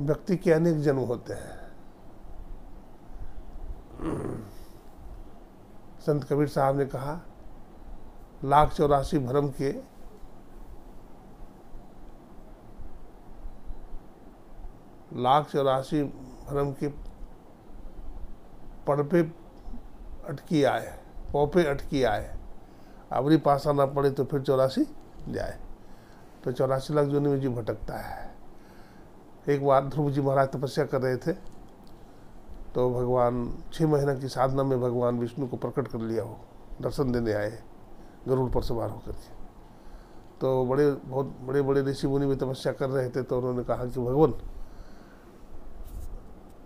व्यक्ति के अनेक जन्म होते हैं। संत कबीर साहब ने कहा, लाख चौरासी भरम के लाख चौरासी भरम के पड़ पे अटकी आए, पौपे अटकी आए। अबरी पासा ना पड़े तो फिर चौरासी जाए तो चौरासी लाख जोनी में जी भटकता है। एक बार ध्रुव जी महाराज तपस्या कर रहे थे तो भगवान छः महीना की साधना में भगवान विष्णु को प्रकट कर लिया हो, दर्शन देने आए, गरुड़ पर सवार होकर के। तो बड़े, बहुत बड़े बड़े ऋषि मुनि भी तपस्या कर रहे थे तो उन्होंने कहा कि भगवान,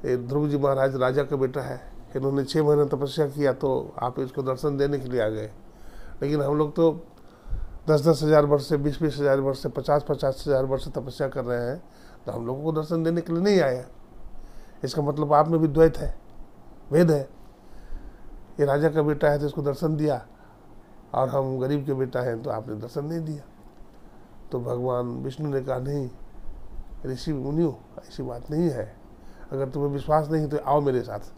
ये ध्रुव जी महाराज राजा का बेटा है, इन्होंने छः महीने तपस्या किया तो आप इसको दर्शन देने के लिए आ गए। लेकिन हम लोग तो दस दस हज़ार वर्ष से बीस बीस हज़ार वर्ष से पचास पचास हज़ार वर्ष से तपस्या कर रहे हैं तो हम लोगों को दर्शन देने के लिए नहीं आए इसका मतलब आप में भी द्वैत है भेद है। ये राजा का बेटा है तो इसको दर्शन दिया और हम गरीब के बेटा हैं तो आपने दर्शन नहीं दिया। तो भगवान विष्णु ने कहा, नहीं, ऋषि मुनियो, ऐसी बात नहीं है। अगर तुम्हें विश्वास नहीं तो आओ मेरे साथ।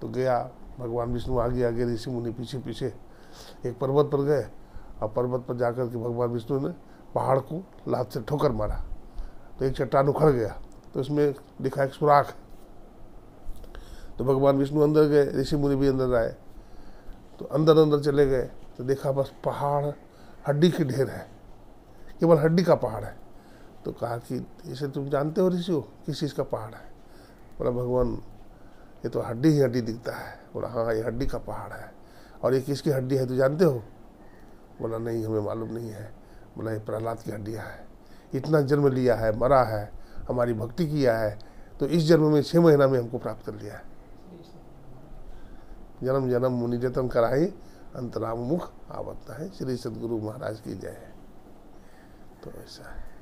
तो गया भगवान विष्णु आगे आगे, ऋषि मुनि पीछे पीछे। एक पर्वत पर गए और पर्वत पर जाकर के भगवान विष्णु ने पहाड़ को लात से ठोकर मारा। तो एक चट्टान उखड़ गया तो इसमें दिखा एक सुराख तो भगवान विष्णु अंदर गए, ऋषि मुनि भी अंदर आए तो अंदर अंदर चले गए तो देखा बस पहाड़, हड्डी की ढेर है, केवल हड्डी का पहाड़ है। तो कहा कि इसे तुम जानते हो ऋषि हो किस चीज़ का पहाड़ है? बोला, भगवान, ये तो हड्डी ही हड्डी दिखता है। बोला हाँ ये हड्डी का पहाड़ है। और ये किसकी हड्डी है तो जानते हो? बोला, नहीं, हमें मालूम नहीं है। बोला, ये प्रहलाद की हड्डियाँ है। इतना जन्म लिया है, मरा है, हमारी भक्ति किया है तो इस जन्म में छः महीना में हमको प्राप्त कर लिया है। जन्म जन्म, मुनि जतन कराए अंतराम मुख आवत है, श्री सदगुरु महाराज की जय। है तो ऐसा है।